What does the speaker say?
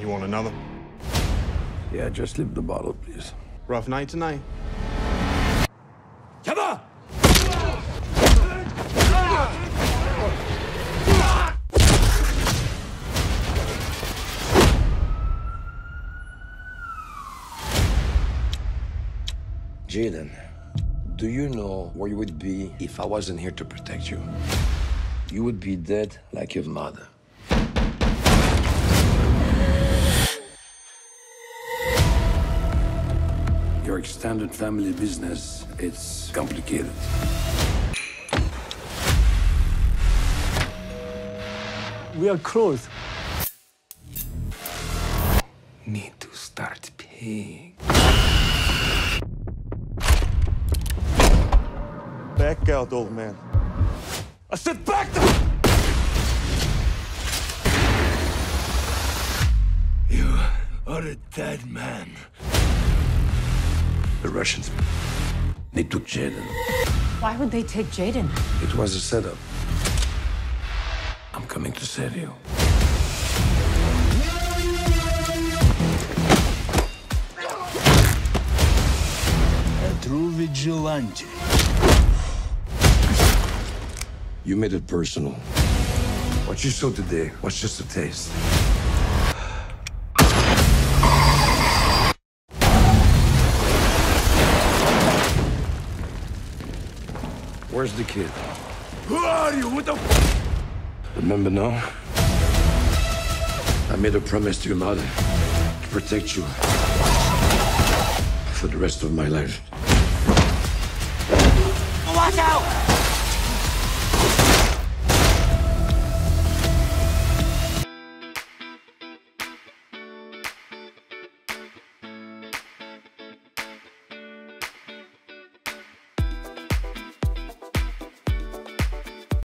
You want another? Yeah, just leave the bottle, please. Rough night tonight. Come on! Jaden, do you know where you would be if I wasn't here to protect you? You would be dead like your mother. Extended family business, it's complicated. We are close. Need to start paying. Back out, old man. I said back the... You are a dead man. The Russians, they took Jaden. Why would they take Jaden? It was a setup. I'm coming to save you. A true vigilante. You made it personal. What you saw today was just a taste. Where's the kid? Who are you? What the? Remember now? I made a promise to your mother to protect you for the rest of my life. Watch out!